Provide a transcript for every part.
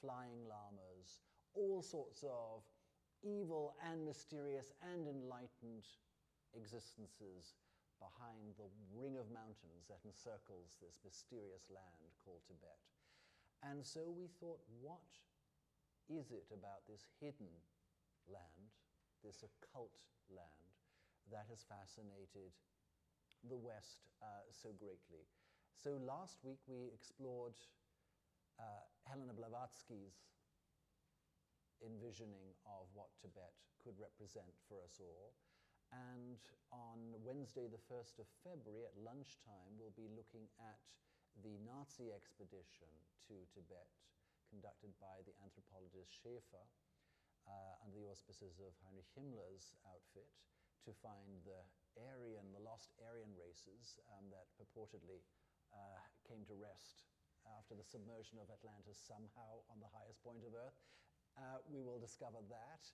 flying llamas, all sorts of evil and mysterious and enlightened existences behind the ring of mountains that encircles this mysterious land called Tibet. And so we thought, what is it about this hidden land, this occult land, that has fascinated the West uh, so greatly? So last week we explored uh, Helena Blavatsky's envisioning of what Tibet could represent for us all. And on Wednesday, the 1st of February at lunchtime, we'll be looking at the Nazi expedition to Tibet conducted by the anthropologist Schaefer uh, under the auspices of Heinrich Himmler's outfit to find the Aryan, the lost Aryan races um, that purportedly uh, came to rest after the submersion of Atlantis somehow on the highest point of Earth. Uh, we will discover that.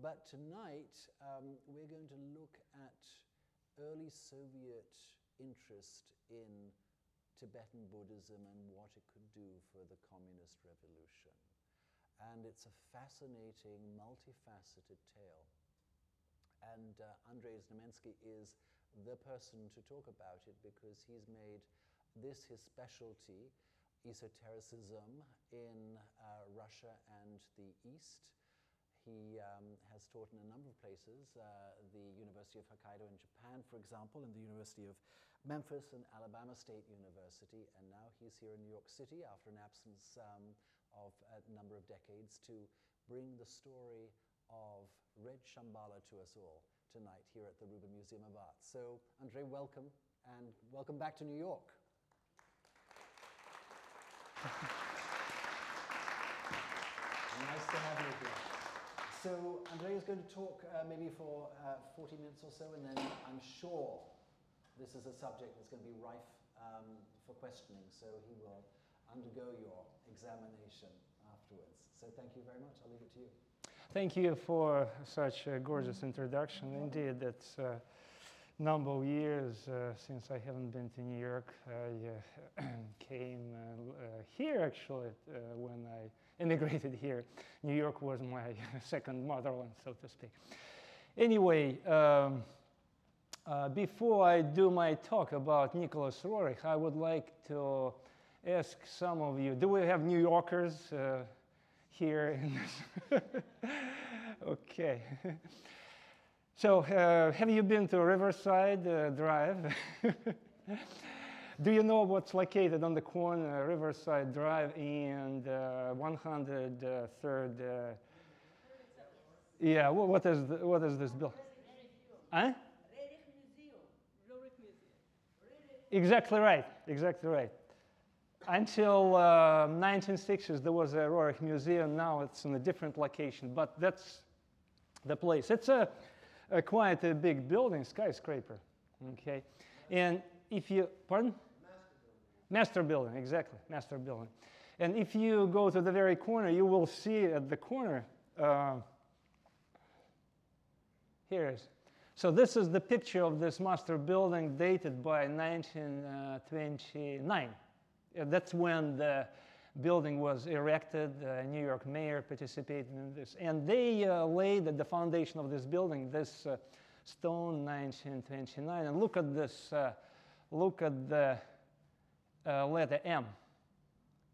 But tonight, um, we're going to look at early Soviet interest in Tibetan Buddhism and what it could do for the communist revolution. And it's a fascinating, multifaceted tale. And uh, Andrei Znamenski is the person to talk about it because he's made this his specialty, esotericism in uh, Russia and the East. He um, has taught in a number of places, uh, the University of Hokkaido in Japan, for example, and the University of Memphis and Alabama State University, and now he's here in New York City after an absence um, of a number of decades to bring the story of Red Shambhala to us all tonight here at the Rubin Museum of Art. So, Andre, welcome, and welcome back to New York. Nice to have you here. So Andrea is going to talk uh, maybe for uh, 40 minutes or so, and then I'm sure this is a subject that's going to be rife um, for questioning, so he will undergo your examination afterwards. So thank you very much. I'll leave it to you. Thank you for such a gorgeous introduction. Indeed, it's a number of years uh, since I haven't been to New York. I uh, came uh, here actually uh, when I immigrated here. New York was my second motherland, so to speak. Anyway, um, uh, before I do my talk about Nicholas Roerich, I would like to ask some of you, do we have New Yorkers uh, here in this? okay. So, uh, have you been to Riverside uh, Drive? Do you know what's located on the corner, Riverside Drive and uh, 103rd? Uh, yeah, what is, the, what is this building? Huh? Exactly right, exactly right. Until uh, 1960s, there was a Roerich Museum. Now it's in a different location, but that's the place. It's a, a quite a big building, skyscraper. Okay, and if you, pardon? Master building. Master building, exactly, master building. And if you go to the very corner, you will see at the corner, uh, here is. So this is the picture of this master building dated by 1929. Uh, uh, that's when the building was erected. The New York mayor participated in this. And they uh, laid at the foundation of this building this uh, stone 1929. And look at this uh, look at the uh, letter M,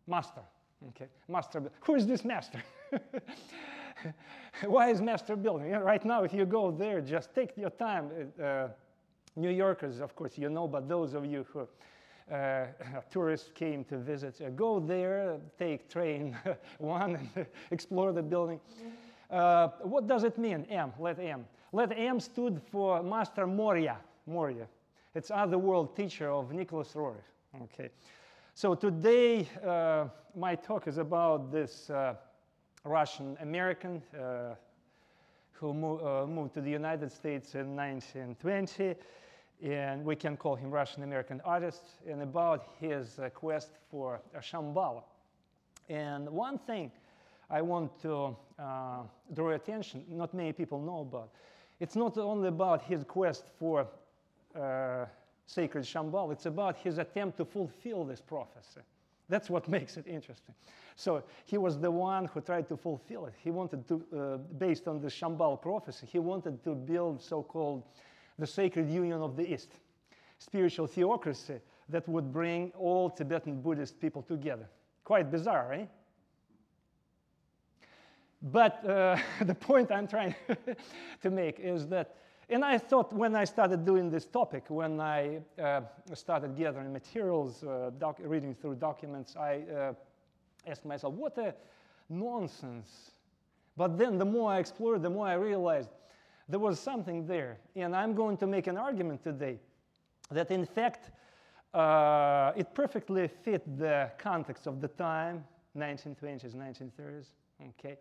master. Okay, master. Who is this master? Why is master building? right now, if you go there, just take your time. Uh, New Yorkers, of course, you know, but those of you who uh, tourists came to visit, uh, go there, take train one, and explore the building. Uh, what does it mean, M, let M? Let M stood for Master Morya, Morya. It's Otherworld teacher of Nicholas Roerich. Okay. So today, uh, my talk is about this uh, Russian American uh, who mo moved to the United States in 1920, and we can call him Russian American artist, and about his uh, quest for Shambhala. And one thing I want to uh, draw attention, not many people know about, it's not only about his quest for uh, sacred Shambhala. It's about his attempt to fulfill this prophecy. That's what makes it interesting. So he was the one who tried to fulfill it. He wanted to, uh, based on the Shambhala prophecy, he wanted to build so-called the sacred union of the East, spiritual theocracy that would bring all Tibetan Buddhist people together. Quite bizarre, eh? But uh, the point I'm trying to make is that, and I thought when I started doing this topic, when I uh, started gathering materials, uh, reading through documents, I uh, asked myself, what a nonsense. But then the more I explored, the more I realized there was something there. And I'm going to make an argument today that in fact, uh, it perfectly fit the context of the time, 1920s, 1930s. Okay,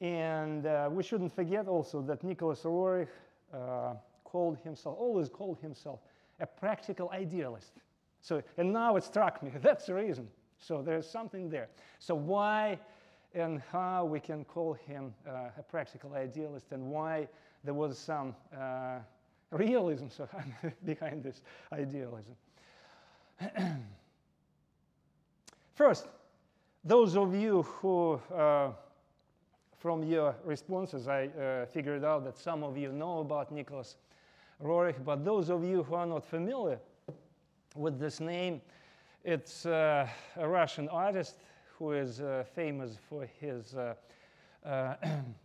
and uh, we shouldn't forget also that Nicholas Roerich uh, called himself, always called himself, a practical idealist. So, and now it struck me, that's the reason. So there's something there. So why and how we can call him uh, a practical idealist and why there was some uh, realism behind this idealism. First, those of you who uh, from your responses, I uh, figured out that some of you know about Nicholas Roerich, but those of you who are not familiar with this name, it's uh, a Russian artist who is uh, famous for his uh,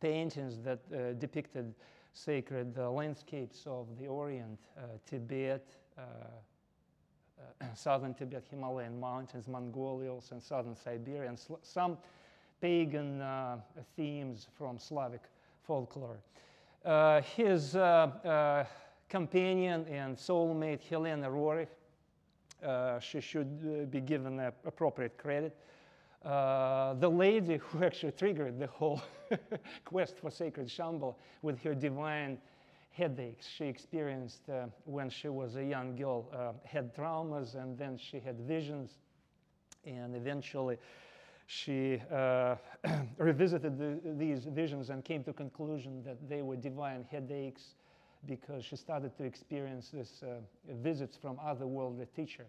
paintings that uh, depicted sacred landscapes of the Orient, Tibet, southern Tibet, Himalayan mountains, Mongolia, and southern Siberia, and some pagan uh, themes from Slavic folklore. Uh, his uh, companion and soulmate, Helena Roerich, she should be given appropriate credit. Uh, the lady who actually triggered the whole quest for sacred Shambhala with her divine headaches. She experienced uh, when she was a young girl, uh, had traumas, and then she had visions, and eventually she uh, revisited the, these visions and came to conclusion that they were divine headaches because she started to experience these uh, visits from otherworldly teacher,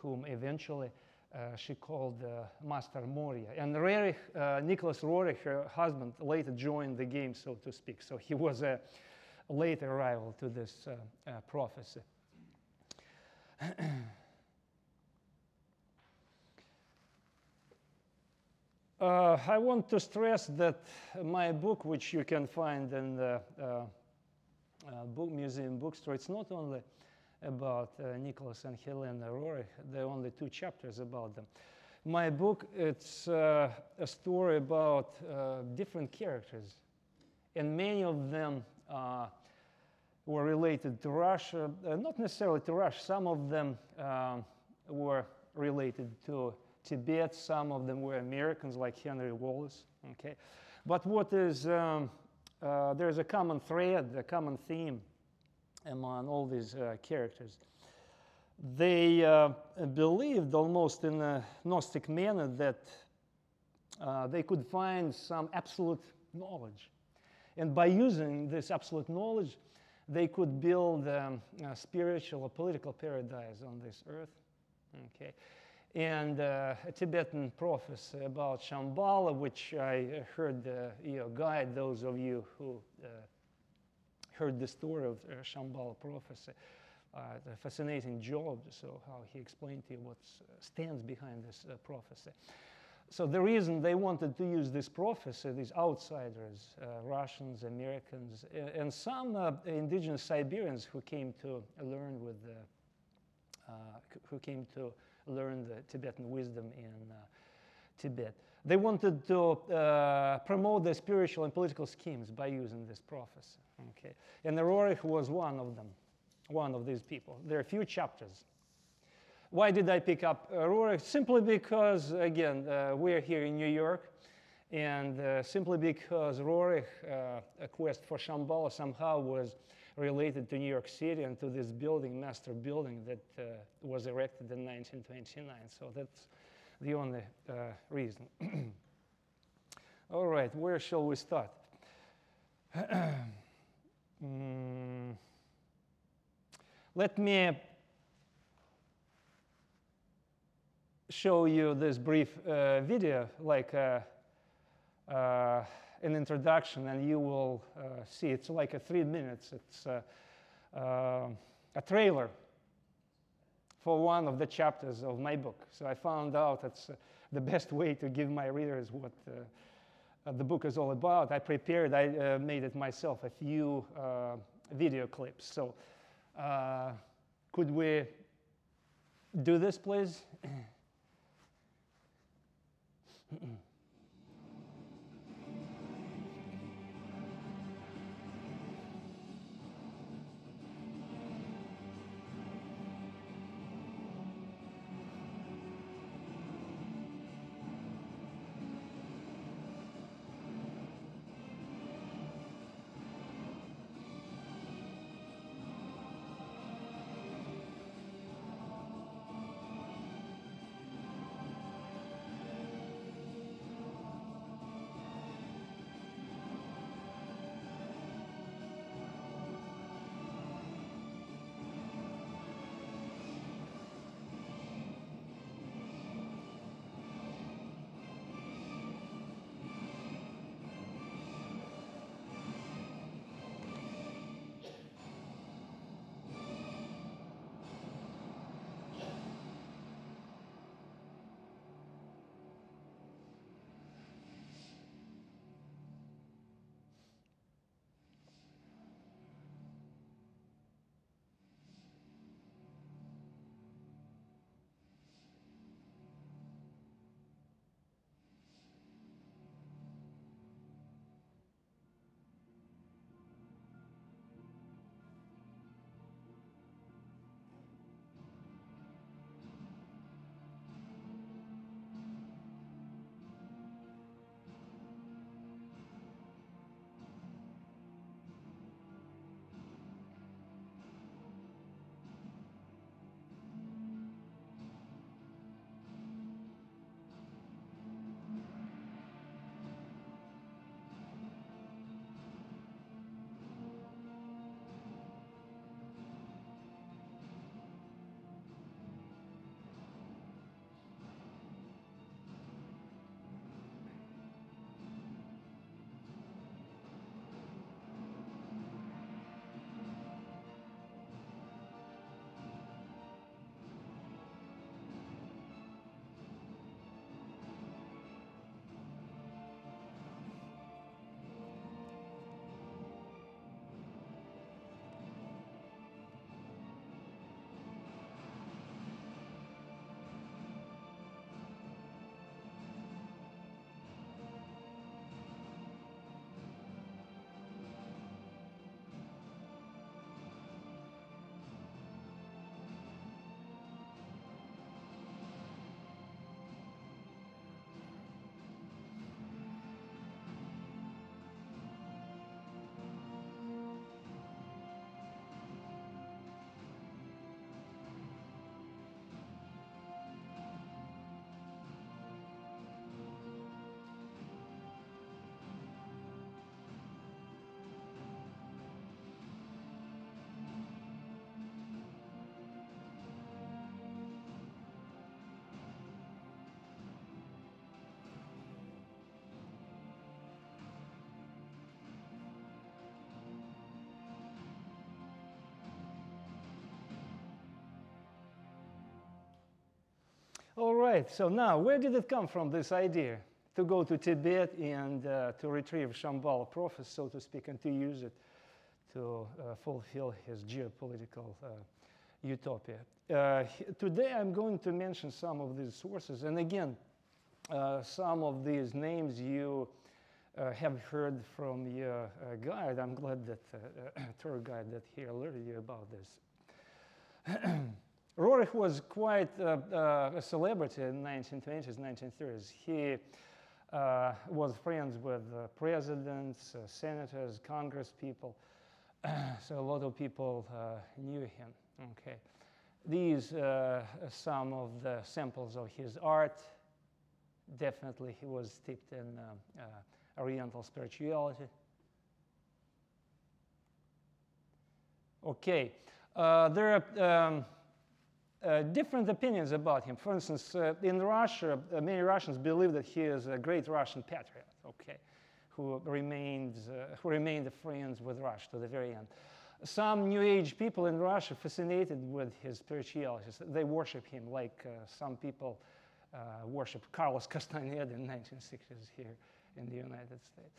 whom eventually uh, she called uh, Master Morya. And Roerich, uh, Nicholas Roerich, her husband, later joined the game, so to speak. So he was a late arrival to this uh, prophecy. Uh, I want to stress that my book, which you can find in the book museum bookstore, it's not only about uh, Nicholas and Helena Roerich. There are only two chapters about them. My book, it's uh, a story about uh, different characters, and many of them were related to Russia, not necessarily to Russia. Some of them were related to Tibet. Some of them were Americans, like Henry Wallace. Okay, but what is um, uh, there's a common thread, a common theme among all these uh, characters. They uh, believed almost in a Gnostic manner that uh, they could find some absolute knowledge. And by using this absolute knowledge, they could build um, a spiritual or political paradise on this earth. Okay and uh, a Tibetan prophecy about Shambhala, which I heard uh, you know, guide those of you who uh, heard the story of uh, Shambhala prophecy. Uh, a fascinating job, so how he explained to you what stands behind this uh, prophecy. So the reason they wanted to use this prophecy, these outsiders, Russians, Americans, and some indigenous Siberians who came to learn with, who came to learn the Tibetan wisdom in uh, Tibet. They wanted to uh, promote their spiritual and political schemes by using this prophecy. Okay? And Roerich was one of them, one of these people. There are a few chapters. Why did I pick up Roerich? Simply because, again, uh, we're here in New York, and uh, simply because Roerich, uh, a quest for Shambhala, somehow was related to New York City and to this building, master building that uh, was erected in 1929. So that's the only uh, reason. All right, where shall we start? mm. Let me show you this brief uh, video, like uh, uh, an introduction, and you will uh, see it's like a three minutes. It's uh, uh, a trailer for one of the chapters of my book. So I found out that's uh, the best way to give my readers what uh, uh, the book is all about. I prepared, I made it myself, a few video clips. So could we do this, please? All right, so now where did it come from, this idea to go to Tibet and uh, to retrieve Shambhala Prophet, so to speak, and to use it to uh, fulfill his geopolitical uh, utopia? Uh, today I'm going to mention some of these sources, and again, uh, some of these names you uh, have heard from your guide. I'm glad that tour guide that he alerted you about this. Roerich was quite uh, uh, a celebrity in 1920s, 1930s. He uh, was friends with uh, presidents, uh, senators, congress people, so a lot of people uh, knew him. Okay, these some of the samples of his art. Definitely, he was steeped in Oriental spirituality. Okay, there are. Um, uh, different opinions about him. For instance, uh, in Russia, uh, many Russians believe that he is a great Russian patriot, okay, who, remains, uh, who remained friends with Russia to the very end. Some New Age people in Russia fascinated with his spirituality. They worship him like uh, some people worship Carlos Castaneda in 1960s here in the United States.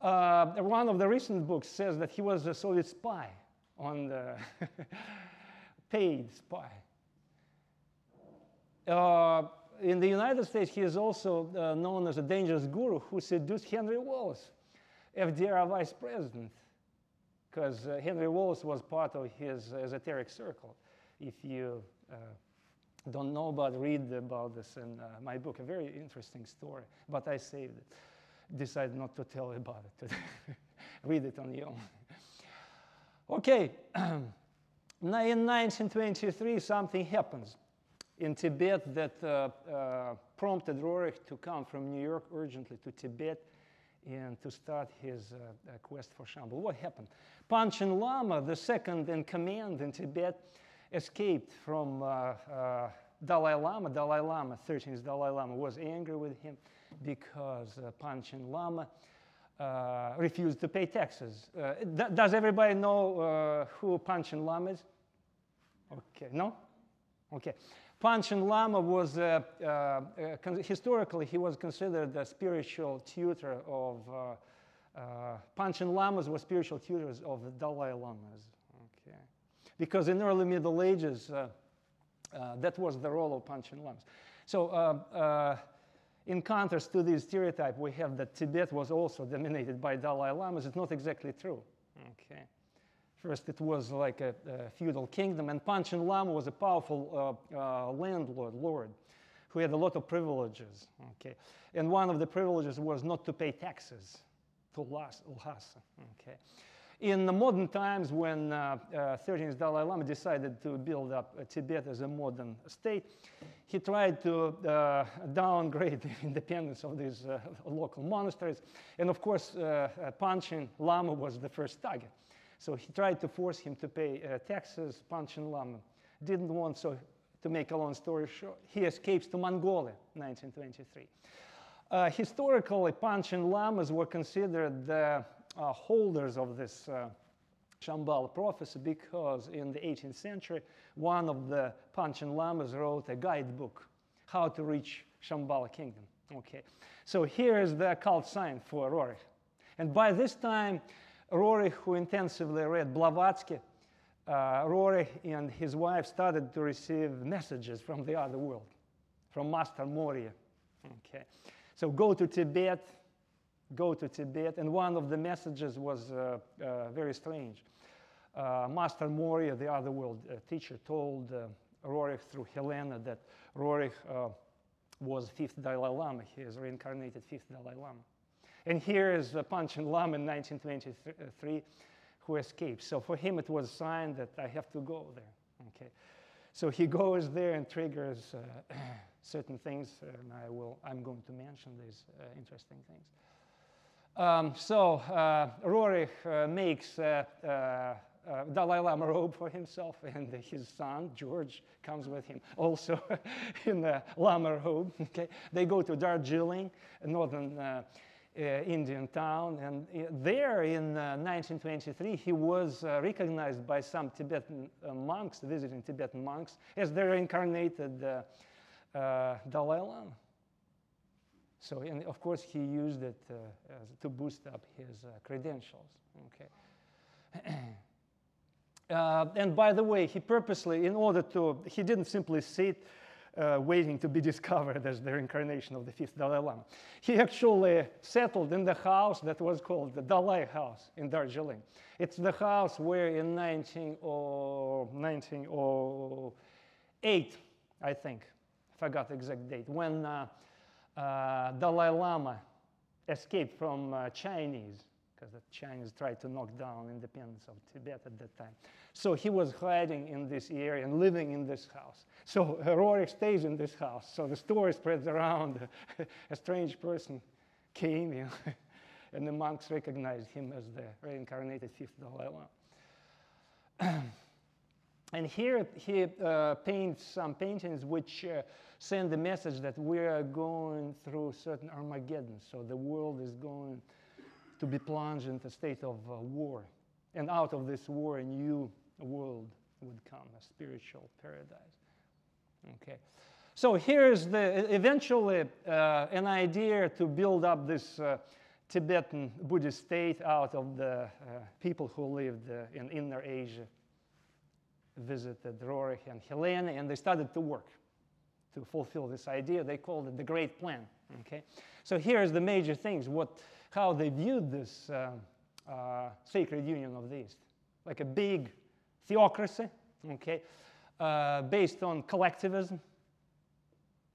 one of the recent books says that he was a Soviet spy on the paid spy. Uh, in the United States, he is also uh, known as a dangerous guru who seduced Henry Wallace, FDR vice president, because uh, Henry Wallace was part of his esoteric circle. If you don't know about, read about this in uh, my book, a very interesting story, but I saved it. Decided not to tell about it. read it on your own. okay, in 1923, something happens in Tibet that uh, uh, prompted Roerich to come from New York urgently to Tibet and to start his uh, quest for Shambhala. What happened? Panchen Lama, the second in command in Tibet, escaped from Dalai Lama. Dalai Lama, 13th Dalai Lama, was angry with him because uh, Panchen Lama uh, refused to pay taxes. Uh, does everybody know uh, who Panchen Lama is? Okay, no? Okay. Panchen Lama was, uh, uh, historically, he was considered the spiritual tutor of, uh, uh, Panchen Lamas were spiritual tutors of the Dalai Lamas. Okay. Because in early Middle Ages, uh, uh, that was the role of Panchen Lamas. So in contrast to this stereotype, we have that Tibet was also dominated by Dalai Lamas. It's not exactly true. Okay. First, it was like a, a feudal kingdom, and Panchen Lama was a powerful uh, uh, landlord, lord, who had a lot of privileges. Okay, and one of the privileges was not to pay taxes to Lhasa. Okay, in the modern times, when uh, 13th uh, Dalai Lama decided to build up uh, Tibet as a modern state, he tried to uh, downgrade the independence of these local monasteries, and of course, Panchen Lama was the first target. So he tried to force him to pay uh, taxes. Panchen Lama didn't want, so to make a long story short, he escapes to Mongolia, 1923. Uh, historically, Panchen Lamas were considered the uh, holders of this uh, Shambhala prophecy because in the 18th century, one of the Panchen Lamas wrote a guidebook, How to Reach Shambhala Kingdom. Okay, so here is the occult sign for Rory. And by this time, Roerich, who intensively read Blavatsky, uh, Roerich and his wife started to receive messages from the other world, from Master Morya. Okay, so go to Tibet, go to Tibet, and one of the messages was uh, uh, very strange. Uh, Master Morya, the other world uh, teacher, told uh, Roerich through Helena that uh, was fifth Dalai Lama. He is reincarnated fifth Dalai Lama. And here is Panchen Lama in 1923 who escaped. So for him, it was a sign that I have to go there. Okay. So he goes there and triggers uh, certain things, and I will, I'm going to mention these uh, interesting things. Um, so uh, Roerich uh, makes uh, uh, Dalai Lama robe for himself, and his son, George, comes with him also in the Lama robe. Okay. They go to Darjeeling, northern uh, Indian town. And uh, there in 1923, uh, he was recognized by some Tibetan monks, visiting Tibetan monks, as their incarnated Dalai Lama. So, and of course, he used it uh, to boost up his uh, credentials. Okay. uh, and by the way, he purposely, in order to, he didn't simply sit uh, waiting to be discovered as the reincarnation of the fifth Dalai Lama. He actually settled in the house that was called the Dalai House in Darjeeling. It's the house where in 1908, I think, forgot the exact date, when uh, uh, Dalai Lama escaped from uh, Chinese because the Chinese tried to knock down independence of Tibet at that time. So he was hiding in this area and living in this house. So Roerich stays in this house. So the story spreads around. a strange person came, and the monks recognized him as the reincarnated fifth Dalai Lama. And here he uh, paints some paintings which uh, send the message that we are going through certain Armageddon. So the world is going to be plunged into a state of uh, war. And out of this war, a new world would come, a spiritual paradise. Okay. So here's the eventually uh, an idea to build up this uh, Tibetan Buddhist state out of the uh, people who lived uh, in Inner Asia, visited Roerich and Helene, and they started to work to fulfill this idea. They called it the Great Plan. Okay, so here's the major things: what, how they viewed this uh, uh, sacred union of the East, like a big theocracy. Okay, uh, based on collectivism.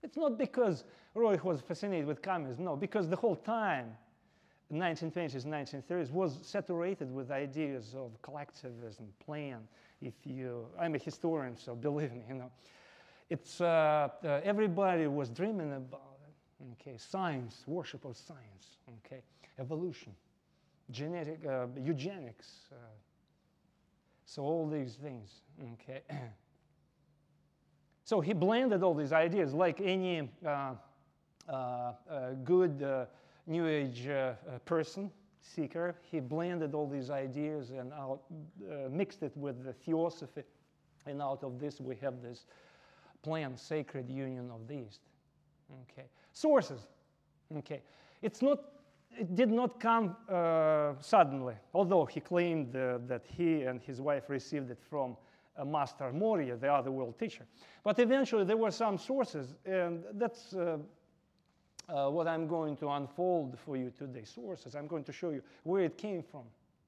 It's not because Roerich was fascinated with communism, no, because the whole time 1920s, 1930s was saturated with ideas of collectivism, plan. If you, I'm a historian, so believe me, you know, it's uh, uh, everybody was dreaming about it. Okay, science, worship of science. Okay, evolution, genetic, uh, eugenics. Uh, so all these things. Okay. so he blended all these ideas like any uh, uh, good New Age uh, uh, person, seeker. He blended all these ideas and out, uh, mixed it with the theosophy. And out of this, we have this plan, sacred union of the East. Okay. Sources. Okay. It's not, it did not come uh, suddenly, although he claimed uh, that he and his wife received it from a Master Morya, the other world teacher. But eventually there were some sources, and that's uh, uh, what I'm going to unfold for you today, sources. I'm going to show you where it came from.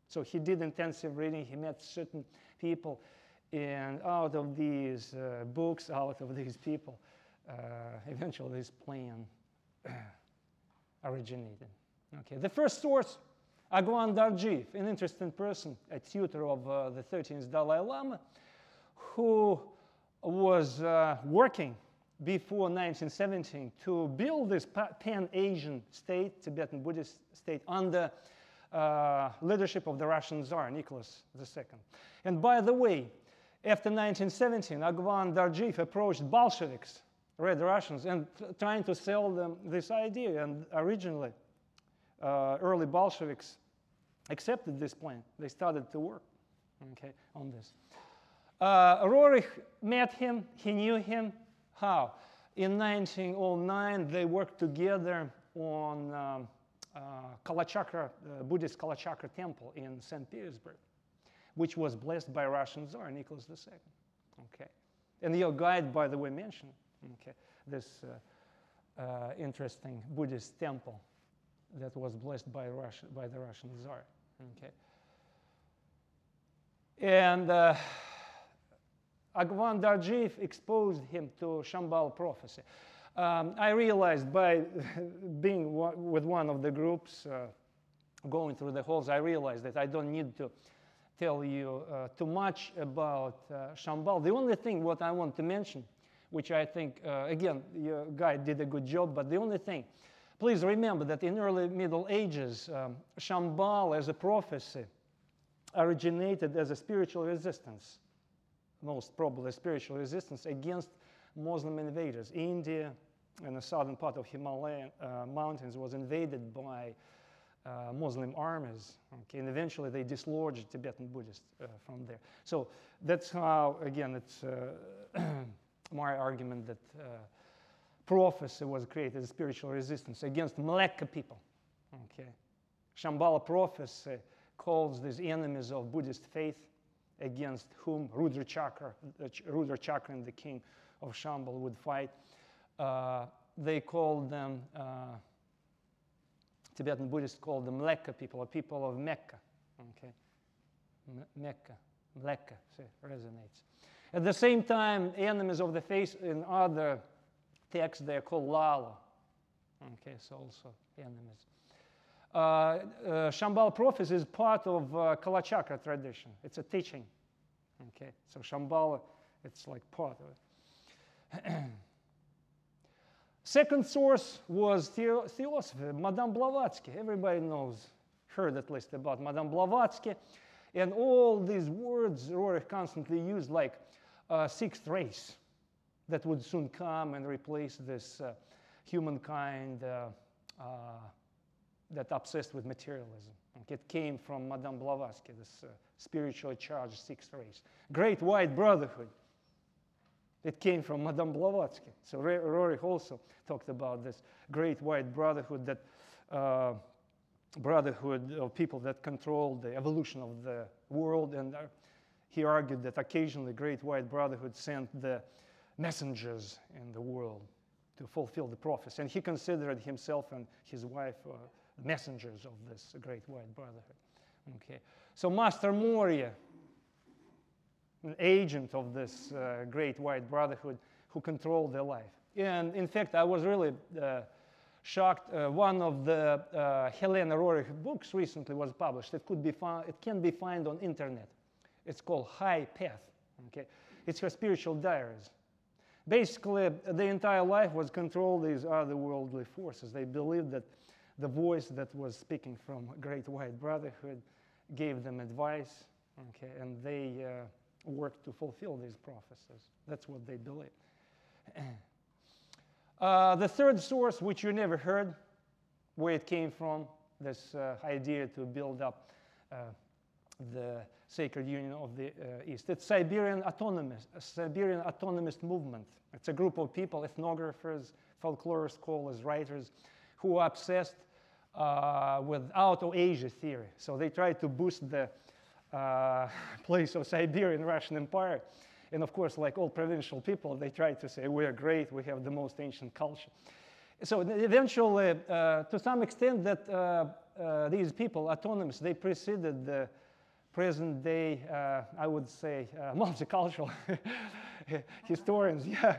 So he did intensive reading, he met certain people, and out of these uh, books, out of these people, uh, eventually this plan originated. Okay, the first source, Agwan Dorzhiev, an interesting person, a tutor of uh, the 13th Dalai Lama, who was uh, working before 1917 to build this pan-Asian state, Tibetan Buddhist state, under uh, leadership of the Russian Tsar, Nicholas II. And by the way, after 1917, Agwan Dorzhiev approached Bolsheviks, Red Russians, and trying to sell them this idea. And originally, uh, early Bolsheviks accepted this plan. They started to work okay, on this. Uh, Roerich met him, he knew him, how? In 1909, they worked together on um, uh, Kalachakra, uh, Buddhist Kalachakra temple in St. Petersburg, which was blessed by Russian Tsar Nicholas II. Okay. And your guide, by the way, mentioned okay, this uh, uh, interesting Buddhist temple that was blessed by, Russia, by the Russian Tsar. Okay. And uh, Agwan Dorzhiev exposed him to Shambhala prophecy. Um, I realized by being with one of the groups, uh, going through the halls, I realized that I don't need to tell you uh, too much about uh, Shambhala. The only thing what I want to mention, which I think, uh, again, your guy did a good job, but the only thing, please remember that in early Middle Ages, um, Shambhala as a prophecy originated as a spiritual resistance most probably spiritual resistance against Muslim invaders. India and the southern part of Himalayan uh, mountains was invaded by uh, Muslim armies, okay, and eventually they dislodged Tibetan Buddhists uh, from there. So that's how, again, it's uh, my argument that uh, prophecy was created as spiritual resistance against Mleccha people. Okay, Shambhala prophecy calls these enemies of Buddhist faith against whom Rudra Chakra, Rudra Chakra and the king of Shambhala would fight. Uh, they called them, uh, Tibetan Buddhists called them Mleccha people, or people of Mecca. Okay, M- Mecca, see, resonates. At the same time, enemies of the faith in other texts, they're called Lala. Okay, so also enemies. Uh, uh, Shambhala prophecy is part of uh, Kalachakra tradition. It's a teaching. Okay, so Shambhala, it's like part of it. Second source was the- theosophy, Madame Blavatsky. Everybody knows, heard at least about Madame Blavatsky. And all these words Roerich constantly used, like uh, sixth race, that would soon come and replace this uh, humankind uh, uh that obsessed with materialism. It came from Madame Blavatsky, this uh, spiritually charged sixth race. Great White Brotherhood. It came from Madame Blavatsky. So Rory also talked about this great white brotherhood, that uh, brotherhood of people that control the evolution of the world. And uh, he argued that occasionally great white brotherhood sent the messengers in the world to fulfill the prophecy. And he considered himself and his wife uh, messengers of this great white brotherhood. Okay. So Master Morya, an agent of this uh, great white brotherhood who controlled their life. And in fact, I was really uh, shocked. Uh, one of the uh, Helena Roerich books recently was published. It could be found, it can be found on internet. It's called High Path. Okay, it's her spiritual diaries. Basically, the entire life was controlled these otherworldly forces. They believed that the voice that was speaking from Great White Brotherhood gave them advice, okay, and they uh, worked to fulfill these prophecies. That's what they believed. uh, the third source, which you never heard where it came from, this uh, idea to build up uh, the sacred union of the uh, East. It's Siberian autonomous, Siberian autonomist movement. It's a group of people, ethnographers, folklorists, scholars, writers, who are obsessed uh, with Auto-Asia theory. So they try to boost the uh, place of Siberian Russian Empire. And of course, like all provincial people, they try to say, we are great, we have the most ancient culture. So eventually, uh, to some extent, that uh, uh, these people, autonomous, they preceded the present day, uh, I would say, multicultural historians, yeah,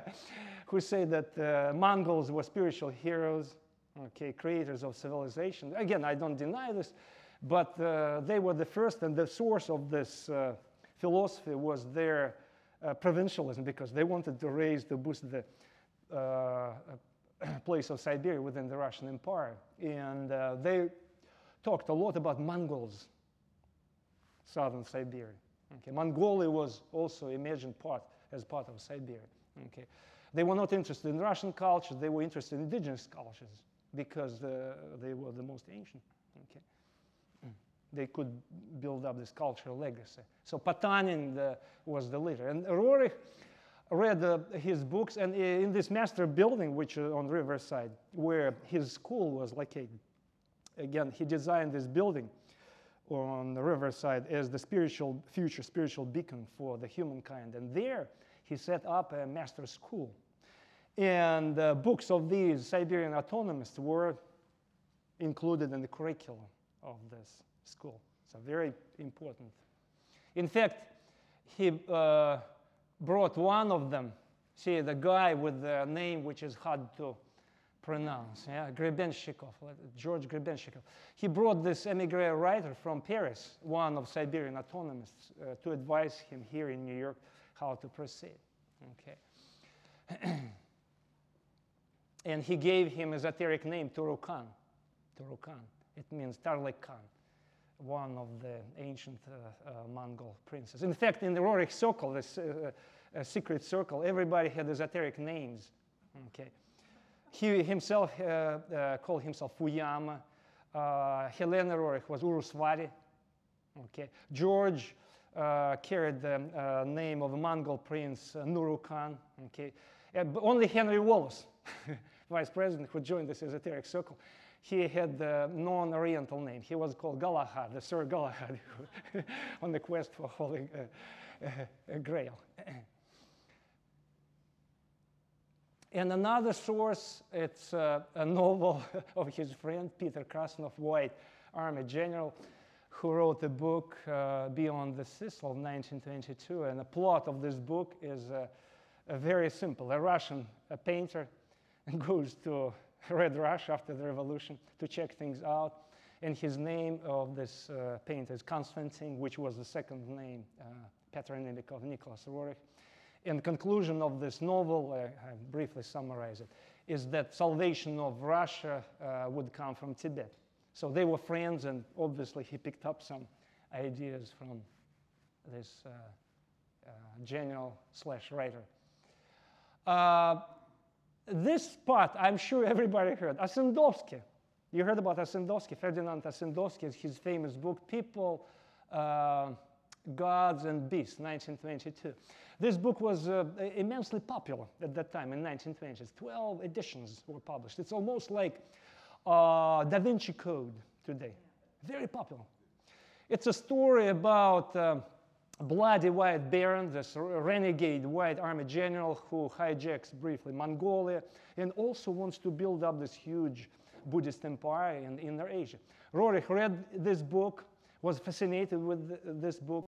who say that Mongols were spiritual heroes, okay, creators of civilization. Again, I don't deny this, but uh, they were the first, and the source of this uh, philosophy was their uh, provincialism because they wanted to raise, to boost the uh, place of Siberia within the Russian Empire. And uh, they talked a lot about Mongols, southern Siberia. Okay. Mongolia was also imagined part as part of Siberia. Okay. They were not interested in Russian culture, they were interested in indigenous cultures because uh, they were the most ancient. Okay? They could build up this cultural legacy. So Potanin the, was the leader. And Roerich read uh, his books, and in this master building, which is on Riverside, where his school was located, again, he designed this building on the riverside as the spiritual future spiritual beacon for the humankind and there he set up a master school and uh, books of these Siberian autonomists were included in the curriculum of this school. So very important. In fact, he uh, brought one of them, see, the guy with the name which is hard to pronounce, yeah, Grebenshchikov, George Grebenshchikov. He brought this emigre writer from Paris, one of Siberian autonomists, uh, to advise him here in New York how to proceed. Okay. and he gave him a esoteric name Turukan. Turukan. It means Tarlik Khan, one of the ancient uh, uh, Mongol princes. In fact, in the Roerich circle, this uh, uh secret circle, everybody had esoteric names. Okay. He himself uh, uh, called himself Fuyama. Helena Roerich was Urusvati. Okay. George carried the name of a Mongol prince Nurukan. Okay. only Henry Wallace vice president who joined this esoteric circle, he had the non-Oriental name. He was called Galahad, the Sir Galahad, on the quest for Holy uh, uh, Grail. And another source, it's uh, a novel of his friend Peter Krasnov, White Army General, who wrote the book uh, Beyond the of 1922. And the plot of this book is uh, very simple. A Russian a painter goes to Red Russia after the revolution to check things out. And his name of this uh, painter is Constantine, which was the second name, uh, patronymic of Nicholas Roerich. And conclusion of this novel, uh, I briefly summarize it, is that salvation of Russia uh, would come from Tibet. So they were friends, and obviously he picked up some ideas from this uh, uh, general slash writer. Uh, this part, I'm sure everybody heard. Ossendowski. You heard about Ossendowski, Ferdinand Ossendowski, his famous book, People, uh, Gods and Beasts, 1922. This book was uh, immensely popular at that time in 1920s. 12 editions were published. It's almost like uh, Da Vinci Code today. Very popular. It's a story about uh, bloody white baron, this renegade white army general who hijacks briefly Mongolia and also wants to build up this huge Buddhist empire in Inner Asia. Roerich read this book, was fascinated with this book,